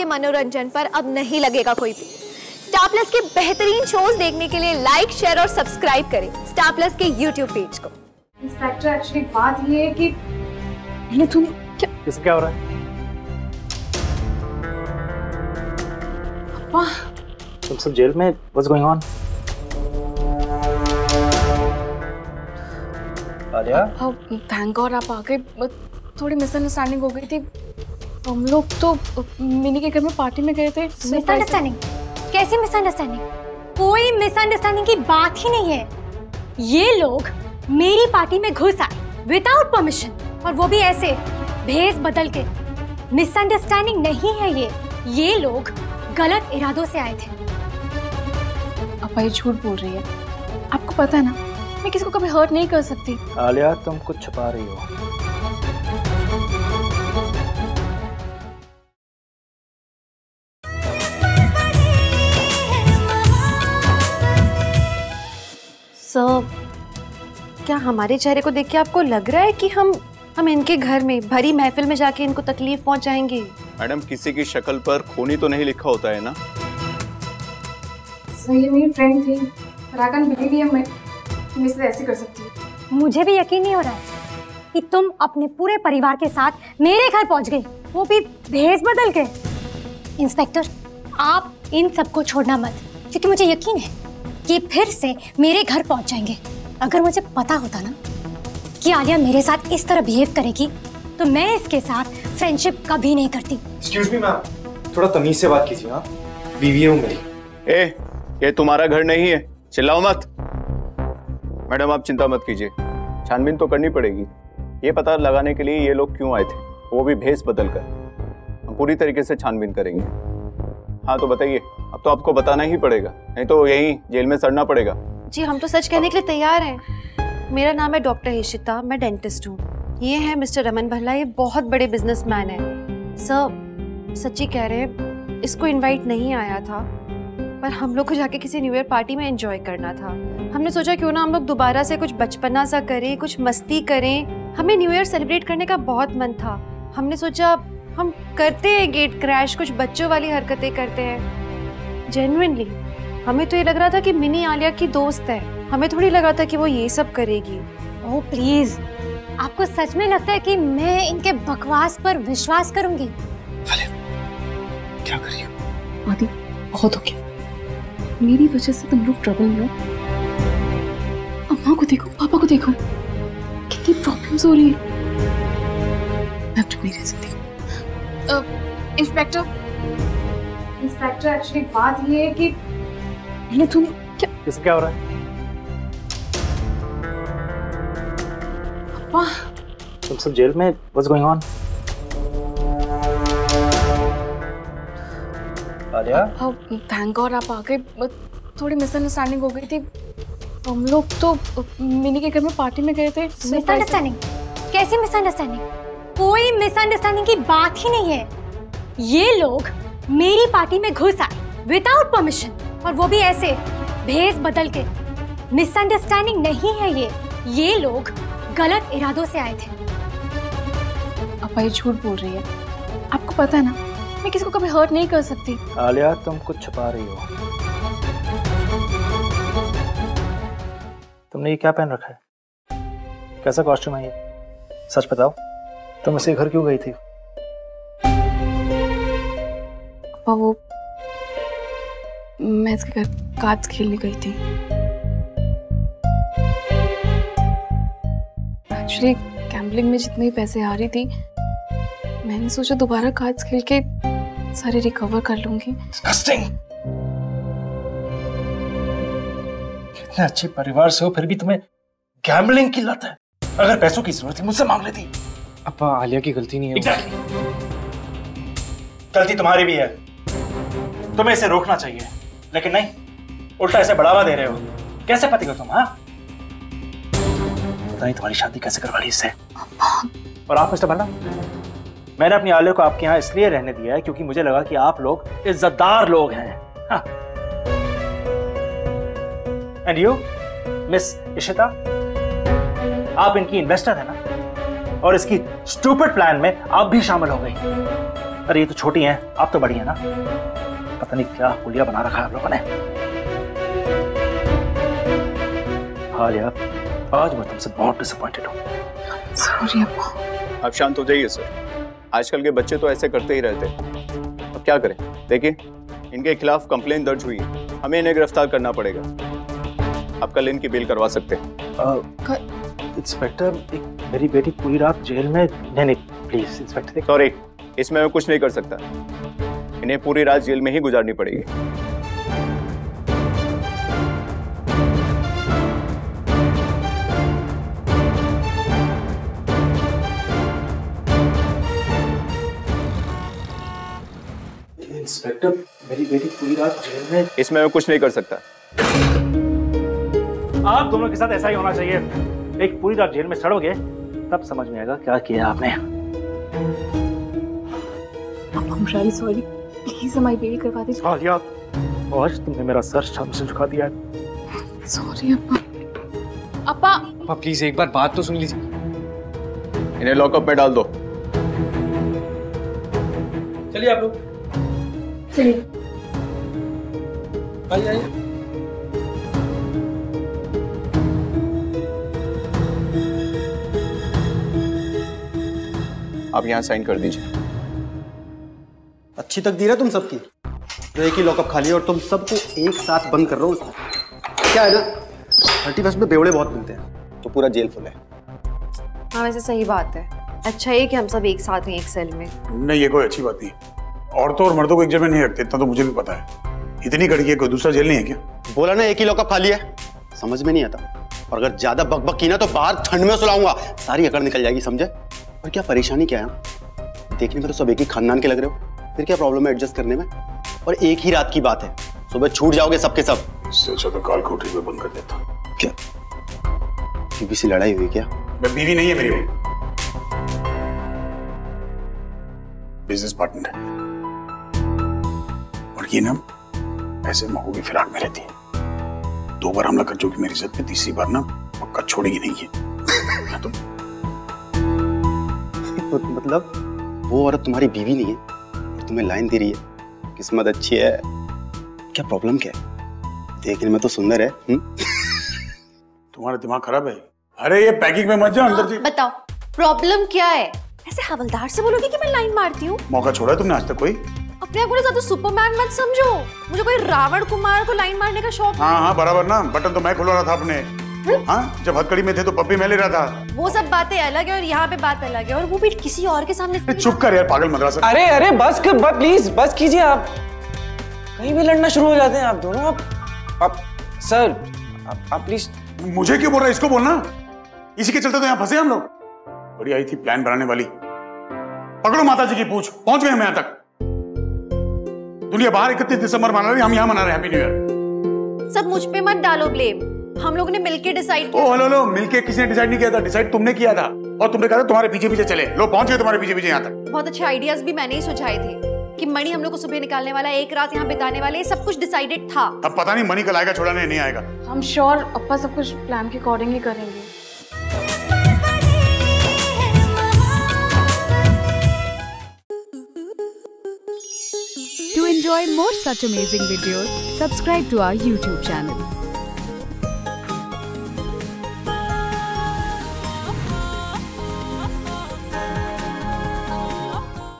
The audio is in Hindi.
आपके मनोरंजन पर अब नहीं लगेगा कोई भी। स्टार प्लस के बेहतरीन शोज़ देखने के लिए लाइक शेयर और सब्सक्राइब करें स्टार प्लस के यूट्यूब पेज को। इंस्पेक्टर एक्चुअली बात ये है कि तुम क्या? किसका क्या हो रहा है? तुम सब जेल में what's going on Alia? Thank God आप आ गए। थोड़ी मिसअंडरस्टैंडिंग हो गई थी। हम लोग तो मिनी के घर में पार्टी में गए थे मिसअंडरस्टैंडिंग कैसी मिसअंडरस्टैंडिंग कोई मिसअंडरस्टैंडिंग की बात ही नहीं है। ये लोग मेरी पार्टी में घुस आए विदाउट परमिशन और वो भी ऐसे भेस बदल के। मिसअंडरस्टैंडिंग नहीं है ये। ये लोग गलत इरादों से आए थे। अब्बा ये झूठ बोल रही है। आपको पता है ना मैं किसी को कभी हर्ट नहीं कर सकती। आलिया तुम कुछ छुपा रही हो। क्या हमारे चेहरे को देख के आपको लग रहा है कि हम हम इनके घर में भरी महफिल में जाके इनको तकलीफ़ पहुंचाएँगे? मैडम किसी की शक्ल पर खूनी तो नहीं लिखा होता है ना? सही मेरी फ्रेंड थी। कैन बिलीव मैं तुम इसे ऐसे कर सकती हो। मुझे भी यकीन नहीं हो रहा है कि तुम अपने पूरे परिवार के साथ मेरे घर पहुँच गई। वो भी भेस बदल के। इंस्पेक्टर आप इन सबको छोड़ना मत क्योंकि मुझे यकीन है कि फिर से मेरे घर पहुँच जाएँगे। अगर मुझे पता होता ना कि आलिया मेरे साथ इस तरह बिहेव करेगी तो मैं इसके साथ फ्रेंडशिप कभी नहीं करती। एक्सक्यूज मी मैम थोड़ा तमीज से बात कीजिए हाँ? बीवी हूँ मेरी। ए ये तुम्हारा घर नहीं है। चिल्लाओ मत। मैडम आप चिंता मत कीजिए। छानबीन तो करनी पड़ेगी। ये पता लगाने के लिए ये लोग क्यों आए थे? वो भी भेस बदल कर हम पूरी तरीके से छानबीन करेंगे। हाँ तो बताइए। अब तो आपको बताना ही पड़ेगा। नहीं तो यहीं जेल में सड़ना पड़ेगा। जी, हम तो सच कहने के लिए तैयार हैं। मेरा नाम है डॉक्टर हिशिता मैं डेंटिस्ट हूँ। ये है मिस्टर रमन भल्ला, ये बहुत बड़े बिजनेसमैन है। सर, सच्ची कह रहे हैं, इसको इनवाइट नहीं आया था, पर हम लोग को जाके किसी न्यू ईयर पार्टी में एंजॉय करना था। हमने सोचा क्यों ना हम लोग दोबारा से कुछ बचपना सा करें, कुछ मस्ती करें। हमें न्यू ईयर सेलिब्रेट करने का बहुत मन था। हमने सोचा, हम करते हैं गेट क्रैश कुछ बच्चों वाली हरकतें करते हैं। जेन्युइनली हमें तो ये लग रहा था कि मिनी आलिया की दोस्त है। हमें थोड़ी लगा था कि वो ये सब करेगी। ओह प्लीज़ आपको सच में लगता है कि मैं इनके बकवास पर विश्वास करूँगी? क्या करिए आदि बहुत हो गया। मेरी वजह से तुम लोग ट्रबल में हो। अम्मा को देखो पापा को देखो। कितनी प्रॉब्लम्स हो रही है। मैं नहीं रह सकती इंस्पेक्टर इंस्पेक्टर एक्चुअली बात ये है कि मैंने तुम क्या? किसका क्या हो रहा है? अब्बा तुम सब जेल में what's going on Alia? Thank God आप आ गए। थोड़ी मिसअंडरस्टैंडिंग हो गई थी। हम लोग तो मिनी के घर में पार्टी में गए थे। मिसअंडरस्टैंडिंग कैसी मिसअंडरस्टैंडिंग कोई मिसअंडरस्टैंडिंग की बात ही नहीं है। ये लोग मेरी पार्टी में घुस आए विदाउट परमिशन और वो भी ऐसे भेस बदल के। मिसअंडरस्टैंडिंग नहीं है ये। ये लोग गलत इरादों से आए थे। ये झूठ बोल रही है। आपको पता है ना मैं किसी को कभी हर्ट नहीं कर सकती। आलिया तुम कुछ छुपा रही हो। तुमने ये क्या पहन रखा है? कैसा कॉस्ट्यूम है ये? सच बताओ तुम इसे घर क्यों गई थी? वो मैं इसके घर कार्ड्स खेलने गई थी। एक्चुअली गैम्बलिंग में जितने पैसे आ रही थी मैंने सोचा दोबारा कार्ड्स खेल के सारे रिकवर कर लूँगी। कितने अच्छे परिवार से हो फिर भी तुम्हें गैम्बलिंग की लत है। अगर पैसों की ज़रूरत थी मुझसे मांग लेती। अपा आलिया की गलती नहीं है। एग्जैक्टली गलती तुम्हारी भी है। तुम्हें इसे रोकना चाहिए। लेकिन नहीं, उल्टा इसे बढ़ावा दे रहे हो। कैसे पति हो तुम हाँ? पता नहीं तुम्हारी शादी कैसे करवा ली इससे। और आप मिस्टर भल्ला मैंने अपनी आलिया को आपके यहाँ इसलिए रहने दिया है क्योंकि मुझे लगा कि आप लोग इज्जतदार लोग हैं। एंड यू मिस इशिता, आप इनकी इन्वेस्टर है ना? और इसकी स्टूपिड प्लान में आप भी शामिल हो गई। अरे ये तो छोटी हैं, आप तो बड़ी हैं ना? पता नहीं क्या पुलिया बना रखा है आप लोगों ने? हाँ यार आज मैं तुमसे बहुत डिसअपॉइंटेड हूँ। सॉरी अप्पा। आप शांत हो जाइए सर आजकल के बच्चे तो ऐसे करते ही रहते हैं। अब क्या करें? देखिए इनके खिलाफ कंप्लेन दर्ज हुई है। हमें इन्हें गिरफ़्तार करना पड़ेगा। आप कल इनकी बेल करवा सकते हैं। इंस्पेक्टर एक मेरी बेटी पूरी रात जेल में। नहीं नहीं प्लीज़ इंस्पेक्टर सॉरी इसमें मैं कुछ नहीं कर सकता। इन्हें पूरी रात जेल में ही गुजारनी पड़ेगी। इंस्पेक्टर मेरी बेटी पूरी रात जेल में इसमें मैं कुछ नहीं कर सकता। आप दोनों के साथ ऐसा ही होना चाहिए। एक पूरी रात जेल में सड़ोगे तब समझ में आएगा क्या किया आपने। I'm really sorry. प्लीज़ हमारी बेल करवा दीजिए। आलिया आज तुमने मेरा सर शर्म से झुका दिया है। सॉरी अप्पा। अपा अप्पा प्लीज़ एक बार बात तो सुन लीजिए। इन्हें लॉकअप में डाल दो। चलिए आप लोग। चलिए। आइए आइए। आप यहाँ साइन कर दीजिए। अच्छी तकदीर है तुम सबकी। तो एक ही लॉकअप खाली है और तुम सबको एक साथ बंद कर रहे हो क्या है ना? थर्टी फ़र्स्ट में बेवड़े बहुत मिलते हैं। तो पूरा जेल फुल है। हाँ वैसे सही बात है। अच्छा है कि हम सब एक साथ हैं एक सेल में। नहीं ये कोई अच्छी बात नहीं। औरतों और मर्दों को एक जगह नहीं रखते इतना तो मुझे भी पता है। इतनी घड़ी है कोई दूसरा जेल नहीं है क्या? बोला ना एक ही लॉकअप खाली है। समझ में नहीं आता। और अगर ज़्यादा बकबक की ना तो बाहर ठंड में सुलाऊँगा। सारी अकड़ निकल जाएगी समझे? और क्या परेशानी क्या है? देखने में तो सब एक ही खानदान के लग रहे हो। फिर क्या प्रॉब्लम है एडजस्ट करने में? और एक ही रात की बात है। सुबह छूट जाओगे सबके सब। इससे अच्छा तो काल कोठरी में बंद कर देता। क्या? बीबी से लड़ाई हुई क्या? मैं बीवी नहीं है मेरी बिज़नेस पार्टनर है। और ये ना ऐसे मौकों की फिराक में रहती है। दो बार हमला कर चुकी मेरी इज़्ज़त पे तीसरी बार ना पक्का छोड़ेगी नहीं है तो मतलब वो औरत तुम्हारी बीवी नहीं है। तुम्हें लाइन दे रही है। किस्मत अच्छी है। क्या प्रॉब्लम क्या है? देखने में तो सुंदर है तुम्हारा दिमाग खराब है? अरे ये पैकिंग में मत जाओ अंदर से। बताओ प्रॉब्लम क्या है? ऐसे हवलदार से बोलोगे कि मैं लाइन मारती हूँ? मौका छोड़ा है तुमने आज तक कोई? अपने आप को ज़्यादा सुपरमैन मत समझो। मुझे कोई रावण कुमार को लाइन मारने का शौक हाँ हाँ बराबर ना। बटन तो मैं खुलवा रहा था अपने। हाँ जब हथकड़ी में थे तो पप्पी मैं ले रहा था। वो सब बातें अलग है और यहाँ पे बात अलग है और वो भी किसी और के सामने चुप कर यार पागल मदरासा। अरे अरे बस कर बस प्लीज़ बस कीजिए आप। कहीं भी लड़ना शुरू हो जाते हैं आप दोनों आप आप सर आप, आप प्लीज़ मुझे क्यों बोल रहा है? इसको बोलना। इसी के चलते तो यहाँ फंसे हम लोग। बड़ी आई थी प्लान बनाने वाली। पकड़ो माता जी की पूछ। पहुँच गए हम यहाँ तक। दुनिया बाहर इकतीस दिसंबर मना रही हम यहाँ मना रहे हैं। हैप्पी न्यू ईयर सब मुझ पे मत डालो ब्लेम हम लोग ने मिलके डिसाइड किया ओ हेलो हेलो मिलके किसी ने डिसाइड नहीं किया था डिसाइड तुमने किया था। और तुमने कहा था तुम्हारे पीछे पीछे चले। लो पहुँच गए तुम्हारे पीछे पीछे यहाँ तक। बहुत अच्छे आइडियाज़ भी मैंने ही सुझाए थे कि मणि हम लोग को सुबह निकालने वाला एक रात यहाँ बिताने वाले सब कुछ डिसाइडेड था। अब पता नहीं मनी कल आएगा छोड़ाने नहीं आएगा। हम श्योर अपा सब कुछ प्लान के अकॉर्डिंग ही करेंगे। To enjoy more such amazing videos, subscribe to our YouTube channel.